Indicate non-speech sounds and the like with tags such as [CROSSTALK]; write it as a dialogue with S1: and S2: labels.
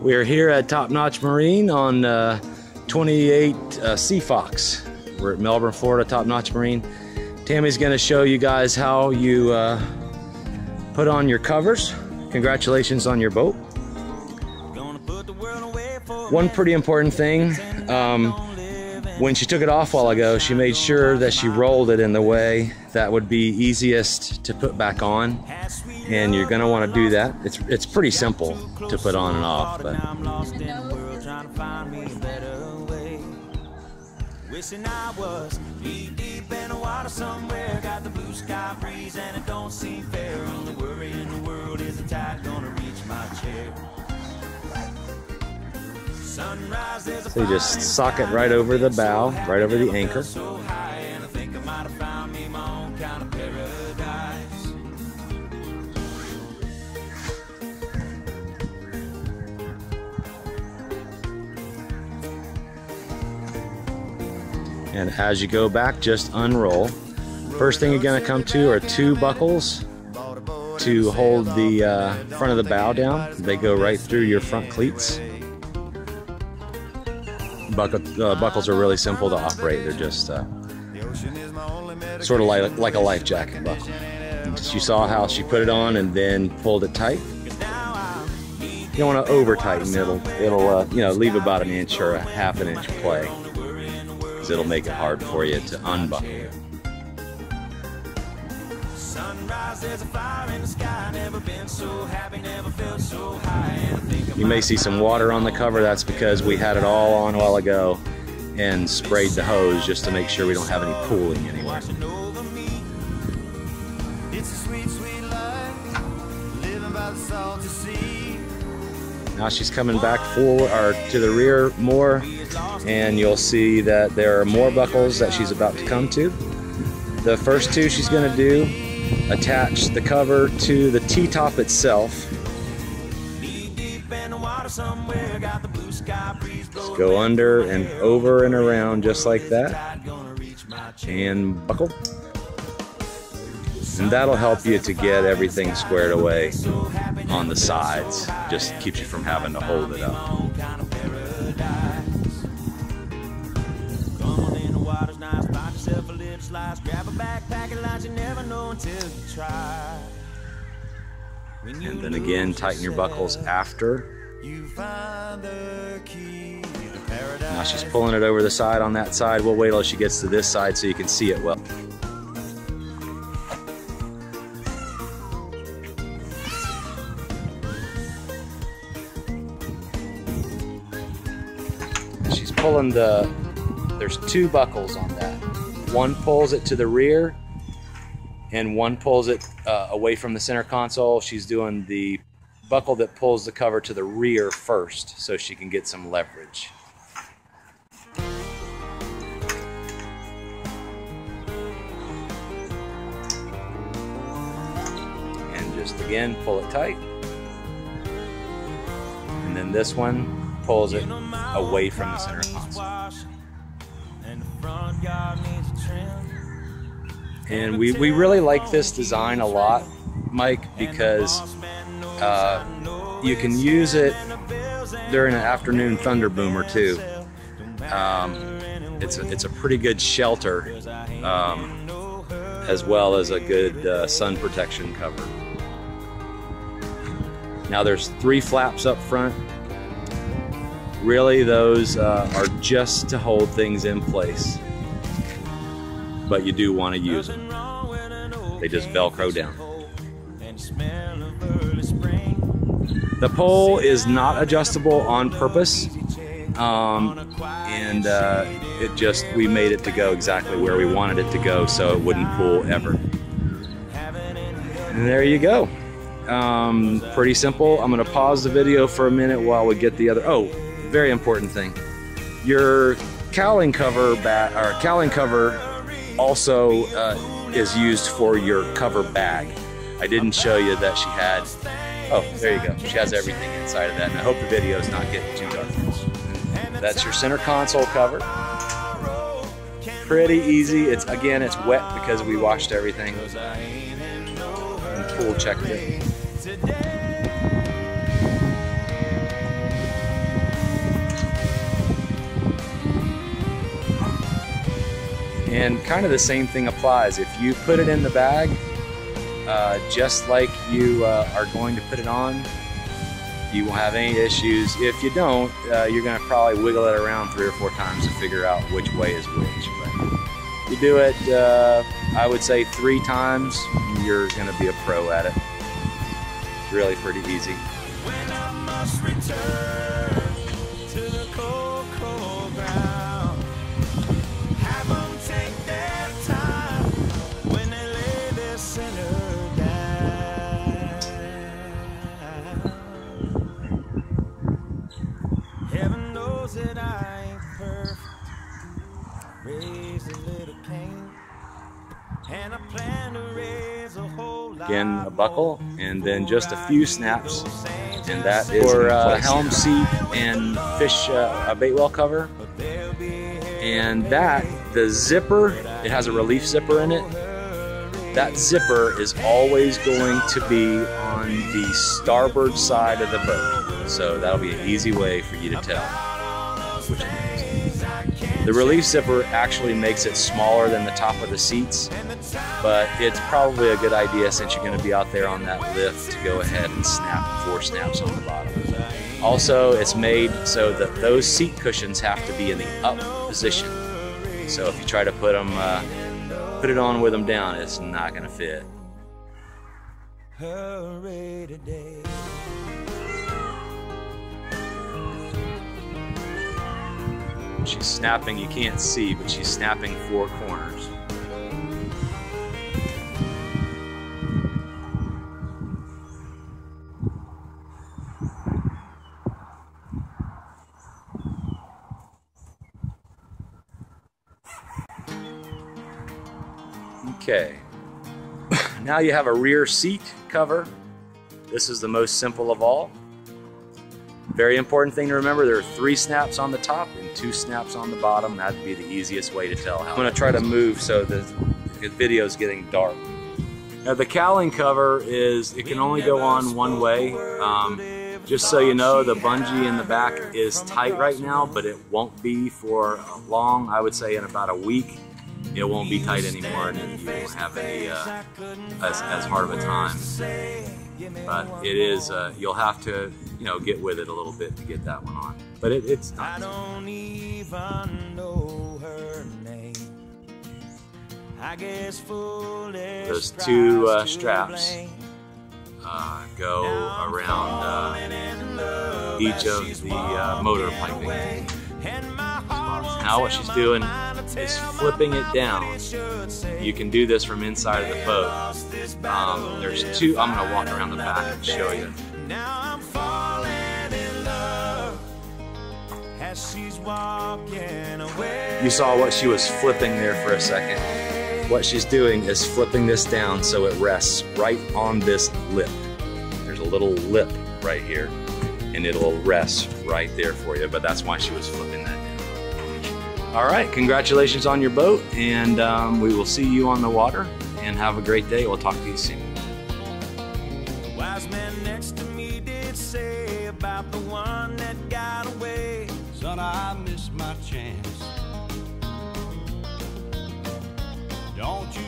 S1: We are here at Top Notch Marine on uh, 28 uh, Sea Fox. We're at Melbourne, Florida, Top Notch Marine. Tammy's gonna show you guys how you uh, put on your covers. Congratulations on your boat. One pretty important thing, um, when she took it off a while ago, she made sure that she rolled it in the way that would be easiest to put back on. And you're gonna wanna do that. It's, it's pretty simple to put on and off, but Wishing I was deep, deep in the water somewhere. Got the blue sky breeze and it don't seem fair. Only worry in the world is the tide gonna reach my chair. So you just sock it right over the bow, right over the anchor. And as you go back, just unroll. First thing you're gonna come to are two buckles to hold the uh, front of the bow down. They go right through your front cleats. Buckle, uh, buckles are really simple to operate. They're just uh, sort of like, like a life jacket buckle. You saw how she put it on and then pulled it tight. You don't want to over tighten. It'll, it'll uh, you know, leave about an inch or a half an inch play because it'll make it hard for you to unbuckle. You may see some water on the cover. That's because we had it all on a while ago and sprayed the hose just to make sure we don't have any pooling anywhere. Now she's coming back forward or to the rear more and you'll see that there are more buckles that she's about to come to. The first two she's going to do attach the cover to the T-top itself. Just go under and over and around just like that and buckle. And that'll help you to get everything squared away on the sides. Just keeps you from having to hold it up. And then again, tighten your buckles after. Now she's pulling it over the side on that side. We'll wait till she gets to this side so you can see it well. She's pulling the, there's two buckles on that. One pulls it to the rear and one pulls it uh, away from the center console. She's doing the buckle that pulls the cover to the rear first so she can get some leverage. And just again, pull it tight. And then this one pulls it away from the center console. And we, we really like this design a lot, Mike, because uh, you can use it during an afternoon thunder boomer too. Um, it's, a, it's a pretty good shelter um, as well as a good uh, sun protection cover. Now there's three flaps up front. Really those uh, are just to hold things in place but you do want to use them. They just Velcro down. The pole is not adjustable on purpose, um, and uh, it just, we made it to go exactly where we wanted it to go so it wouldn't pull ever. And there you go. Um, pretty simple. I'm going to pause the video for a minute while we get the other, oh, very important thing. Your cowling cover bat or cowling cover also uh, is used for your cover bag. I didn't show you that she had, oh, there you go. She has everything inside of that. And I hope the video is not getting too dark. That's your center console cover. Pretty easy. It's Again, it's wet because we washed everything and pool checked it. And kind of the same thing applies. If you put it in the bag, uh, just like you uh, are going to put it on, you won't have any issues. If you don't, uh, you're going to probably wiggle it around three or four times to figure out which way is which. But you do it, uh, I would say three times, you're going to be a pro at it. It's really pretty easy. Again, a buckle, and then just a few snaps, and that is for uh, helm seat and fish uh, a bait well cover. And that, the zipper, it has a relief zipper in it. That zipper is always going to be on the starboard side of the boat. So that'll be an easy way for you to tell which one the relief zipper actually makes it smaller than the top of the seats, but it's probably a good idea since you're going to be out there on that lift to go ahead and snap four snaps on the bottom. Also, it's made so that those seat cushions have to be in the up position. So if you try to put them, uh, put it on with them down, it's not going to fit. She's snapping, you can't see, but she's snapping four corners. Okay, [LAUGHS] now you have a rear seat cover. This is the most simple of all. Very important thing to remember, there are three snaps on the top and two snaps on the bottom. That'd be the easiest way to tell how. I'm gonna try to move so the, the video is getting dark. Now the cowling cover is, it can only go on one way. Um, just so you know, the bungee in the back is tight right now, but it won't be for long. I would say in about a week, it won't be tight anymore and you won't have any uh, as, as hard of a time but it is uh, you'll have to you know get with it a little bit to get that one on but it, it's not. I don't even know her name. I guess those two uh, straps uh, go around uh, each of the uh, motor piping now what she's doing is flipping it down. You can do this from inside of the boat. Um, there's two, I'm gonna walk around the back and show you. You saw what she was flipping there for a second. What she's doing is flipping this down so it rests right on this lip. There's a little lip right here and it'll rest right there for you, but that's why she was flipping that all right, congratulations on your boat, and um, we will see you on the water. And have a great day. We'll talk to you soon. Wise man next to me did say about the one that got away. Son, I missed my chance. Don't you